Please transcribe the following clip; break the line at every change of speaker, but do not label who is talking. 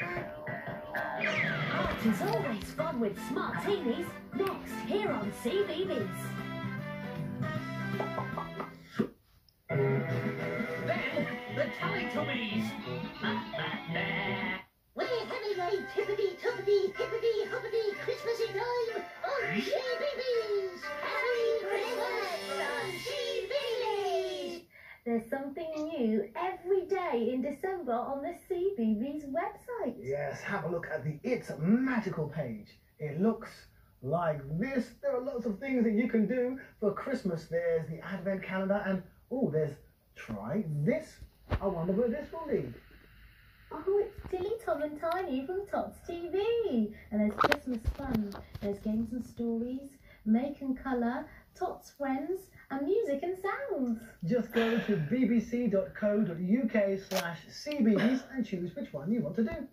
Art is always fun with Smarteenies. Next, here on CBeebies.
Then, the Teletubbies.
We're having a tippity tuppity hippity hoppity Christmassy time on CBeebies. Happy Christmas on CBeebies.
There's something new every in December on the CBeebies website.
Yes, have a look at the It's Magical page. It looks like this. There are lots of things that you can do for Christmas. There's the Advent calendar, and oh, there's try this. I wonder what this will be.
Oh, it's Tilly Tom and Tiny from Tots TV. And there's Christmas fun. There's games and stories, make and colour, Tots friends, and music and sounds.
Just go to bbc.co.uk slash cbs and choose which one you want to do.